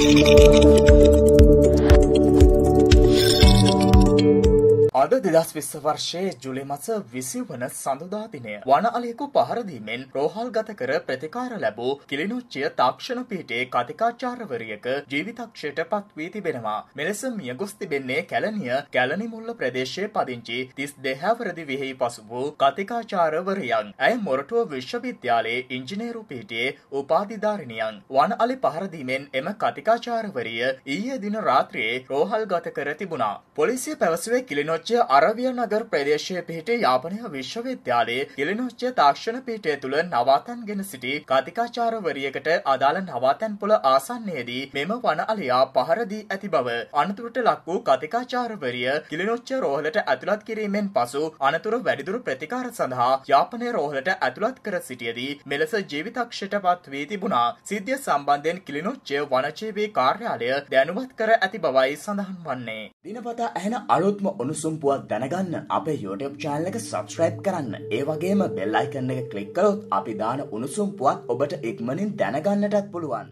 あっ! අද දෙදස් විස්ස වර්ෂයේ ජුලි මස විසි වන සඳුදා දිනය වන අලෙකු පහරදීමෙන් රෝහල් ගත කර ප්‍රතිකාර ලැබූ කිලිනොච්චිය තාක්ෂණ පීටේ කතිකාචාරවරියක ජීවිතක්ෂයට පත් වී තිබෙනවා. මෙලෙස මියගොස් තිබෙන්නේ කැලනිය කැලනිමුල්ල ප්‍රදේශයේ පදිංචි තිස් දෙහැවරදි විහෙහි පසු වූ කතිකාචාරවරයන්. ඇය මොරටුව විශ්වවිද්‍යාලයේ ඉංජිනේරු පීටේ උපාධිධාරණියන්. වන අලි පහරදීමෙන් එම කතිකාචාරවරිය ඊයේ දින රාත්‍රියේ රෝහල් ගත කර තිබුණා. පොලිසිය පැවසුවේ කිලිනොච්ච කිලිනොච්චය අරවිය නගර ප්‍රදේශයේ පිහිටි යාපනය විශ්වවිද්‍යාලයේ කිලිනොච්චය තාක්ෂණ පීඨය තුළ නවාතැන්ගෙන සිටි කතිකාචාරවරියකට අදාළ නවාතැන් පොළ ආසන්නයේදී මෙම වන අලයා පහර දී ඇති බව අනතුරට ලක් වූ කතිකාචාරවරිය කිලිනොච්ච රෝහලට ඇතුළත් කිරීමෙන් පසු අනතුර වැඩිදුර ප්‍රතිකාර සඳහා යාපනය රෝහලට ඇතුළත් කර සිටියදී මෙලෙස ජීවිතක්ෂයට පත් වී තිබුණා සිද්ධිය සම්බන්ධයෙන් කිලිනොච්චය වනජීවී කාර්යාලය දැනුවත් කර ඇති බවයි සඳහන් වන්නේ. දිනපතා ඇහෙන අලුත්ම උණුසුම් පුවත් දැනගන්න අපේ YouTube channel එක subscribe කරන්න. ඒ වගේම bell icon එක click කළොත් අපි දාන උණුසුම් පුවත් ඔබට ඉක්මනින් දැනගන්නටත් පුළුවන්.